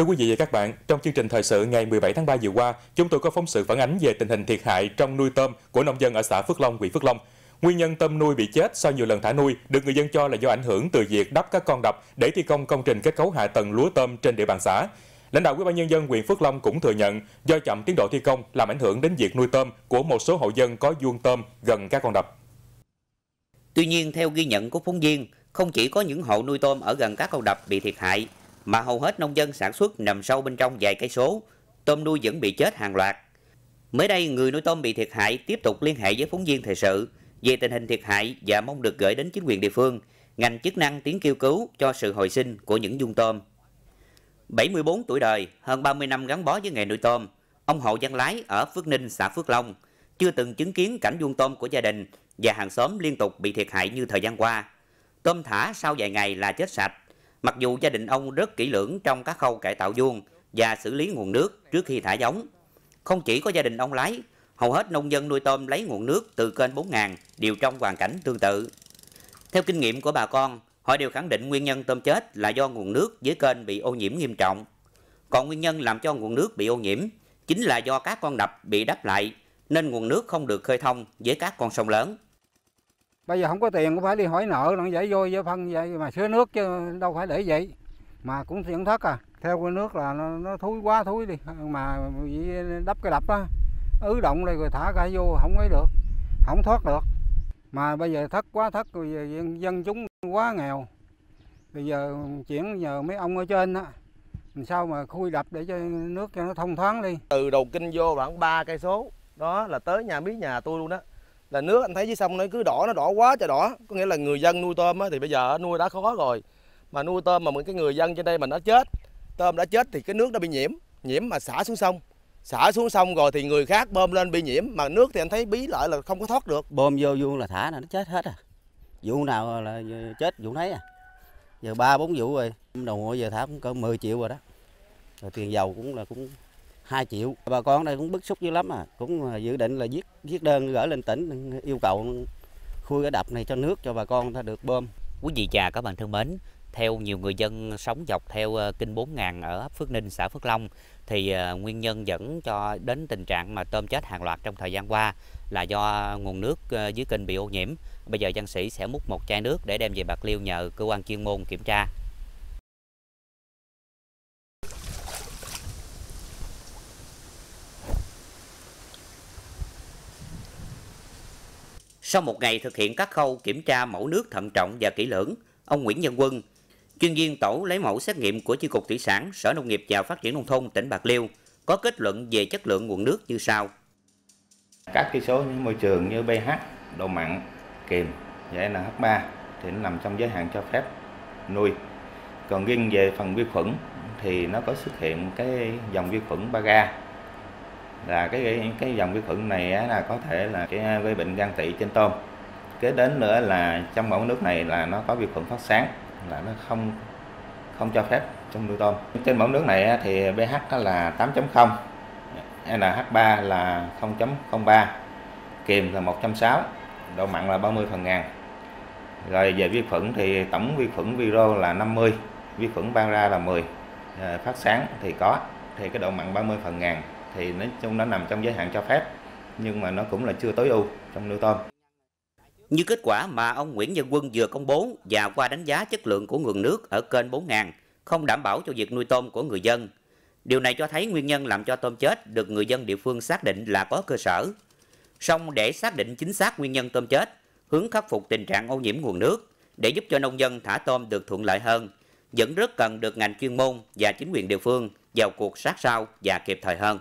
Thưa quý vị và các bạn, trong chương trình thời sự ngày 17 tháng 3 vừa qua, chúng tôi có phóng sự phản ánh về tình hình thiệt hại trong nuôi tôm của nông dân ở xã Phước Long, huyện Phước Long. Nguyên nhân tôm nuôi bị chết sau nhiều lần thả nuôi được người dân cho là do ảnh hưởng từ việc đắp các con đập để thi công công trình kết cấu hạ tầng lúa tôm trên địa bàn xã. Lãnh đạo Ủy ban nhân dân huyện Phước Long cũng thừa nhận do chậm tiến độ thi công làm ảnh hưởng đến việc nuôi tôm của một số hộ dân có vuông tôm gần các con đập. Tuy nhiên, theo ghi nhận của phóng viên, không chỉ có những hộ nuôi tôm ở gần các con đập bị thiệt hại, mà hầu hết nông dân sản xuất nằm sâu bên trong vài cây số, tôm nuôi vẫn bị chết hàng loạt. Mới đây, người nuôi tôm bị thiệt hại tiếp tục liên hệ với phóng viên thời sự về tình hình thiệt hại và mong được gửi đến chính quyền địa phương, ngành chức năng tiếng kêu cứu cho sự hồi sinh của những dung tôm. 74 tuổi đời, hơn 30 năm gắn bó với nghề nuôi tôm, ông Hậu Văn Lái ở Phước Ninh, xã Phước Long, chưa từng chứng kiến cảnh dung tôm của gia đình và hàng xóm liên tục bị thiệt hại như thời gian qua. Tôm thả sau vài ngày là chết sạch, mặc dù gia đình ông rất kỹ lưỡng trong các khâu cải tạo vuông và xử lý nguồn nước trước khi thả giống. Không chỉ có gia đình ông Lái, hầu hết nông dân nuôi tôm lấy nguồn nước từ kênh 4.000 đều trong hoàn cảnh tương tự. Theo kinh nghiệm của bà con, họ đều khẳng định nguyên nhân tôm chết là do nguồn nước dưới kênh bị ô nhiễm nghiêm trọng. Còn nguyên nhân làm cho nguồn nước bị ô nhiễm chính là do các con đập bị đắp lại nên nguồn nước không được khơi thông với các con sông lớn. Bây giờ không có tiền cũng phải đi hỏi nợ nó dễ vô với phân vậy mà sửa nước chứ đâu phải để vậy. Mà cũng thiện thất à. Theo cái nước là nó, nó thúi quá thúi đi. Mà đắp cái đập á ứ động đây rồi thả cả vô không ấy được không thoát được. Mà bây giờ thất quá thất rồi dân, dân chúng quá nghèo. Bây giờ chuyển nhờ mấy ông ở trên á làm sao mà khui đập để cho nước cho nó thông thoáng đi. Từ đầu kinh vô khoảng ba cây số đó là tới nhà mí nhà tôi luôn đó là nước anh thấy dưới sông nó cứ đỏ nó đỏ quá trời đỏ. Có nghĩa là người dân nuôi tôm á, thì bây giờ nuôi đã khó rồi. Mà nuôi tôm mà những cái người dân trên đây mà nó chết tôm đã chết thì cái nước nó bị nhiễm. Nhiễm mà xả xuống sông. Xả xuống sông rồi thì người khác bơm lên bị nhiễm. Mà nước thì anh thấy bí lại là không có thoát được. Bơm vô vuông là thả là nó chết hết à. Vụ nào là chết vụ nấy à. Giờ ba bốn vụ rồi. Đầu ngồi giờ thả cũng cỡ 10 triệu rồi đó. Rồi tiền dầu cũng là cũng 2 triệu bà con đây cũng bức xúc dữ lắm à cũng dự định là viết viết đơn gửi lên tỉnh yêu cầu khui cái đập này cho nước cho bà con ta được bơm quý vị và các bạn thân mến theo nhiều người dân sống dọc theo ờ, kinh 4000 ở ấp Phước Ninh, xã Phước Long thì ờ, nguyên nhân dẫn cho đến tình trạng mà tôm chết hàng loạt trong thời gian qua là do nguồn nước ờ, dưới kênh bị ô nhiễm. Bây giờ dân sĩ sẽ múc một chai nước để đem về Bạc Liêu nhờ cơ quan chuyên môn kiểm tra. Sau một ngày thực hiện các khâu kiểm tra mẫu nước thận trọng và kỹ lưỡng, ông Nguyễn Nhân Quân, chuyên viên tổ lấy mẫu xét nghiệm của Chi cục Thủy sản, Sở Nông nghiệp và Phát triển nông thôn tỉnh Bạc Liêu có kết luận về chất lượng nguồn nước như sau. Các chỉ số như môi trường như pH, độ mặn, kiềm và NH3 thì nó nằm trong giới hạn cho phép nuôi. Còn riêng về phần vi khuẩn thì nó có xuất hiện cái dòng vi khuẩn Baga là cái cái, dòng vi khuẩn này là có thể là cái gây bệnh gan tị trên tôm. Kế đến nữa là trong mẫu nước này là nó có vi khuẩn phát sáng là nó không không cho phép trong nuôi tôm. Trên mẫu nước này thì pH là 8.0 NH3 là 0.03 kiềm là 160 độ mặn là 30 phần ngàn. Rồi về vi khuẩn thì tổng vi khuẩn viro là 50 vi khuẩn ban ra là 10 ờ, phát sáng thì có thì cái độ mặn 30 phần ngàn thì nói chung nó nằm trong giới hạn cho phép nhưng mà nó cũng là chưa tối ưu trong nuôi tôm như kết quả mà ông Nguyễn Nhân Quân vừa công bố và qua đánh giá chất lượng của nguồn nước ở kênh 4000 không đảm bảo cho việc nuôi tôm của người dân. Điều này cho thấy nguyên nhân làm cho tôm chết được người dân địa phương xác định là có cơ sở. Song để xác định chính xác nguyên nhân tôm chết, hướng khắc phục tình trạng ô nhiễm nguồn nước để giúp cho nông dân thả tôm được thuận lợi hơn, vẫn rất cần được ngành chuyên môn và chính quyền địa phương vào cuộc sát sao và kịp thời hơn.